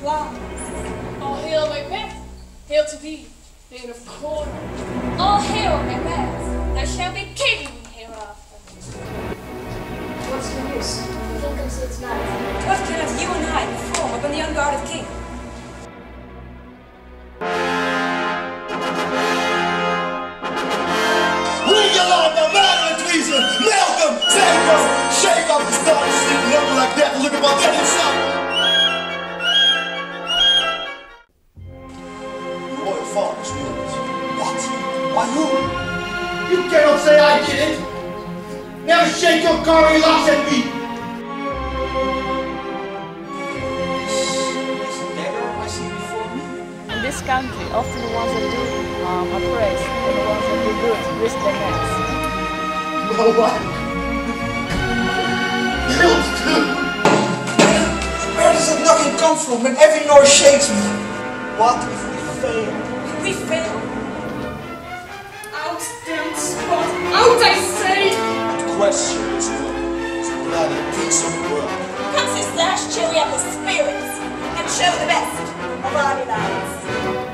clowns. All hail Macbeth, hail to thee, Thane of Cawdor. All hail Macbeth, there shall be king hereafter. What's the news? King concedes night. What cannot you and I perform upon the unguarded king? Leave your lord the matter of treason! Malcolm! Take up! Shake up the start to sleep like that to look about that himself! Father's news. What? By whom? You cannot say I did it! Never shake your gory locks at me! This dagger I see before me? In this country, often the ones that do harm are praised, and the ones that do good risk their necks. Well, what? Killed too! Where does that knocking come from when every noise shakes me? What if we fail? We fail. Out, damn spot, out I say! The question is good. So bloody piece of work. Come, sisters, cheer up the spirits and show the best of our delights.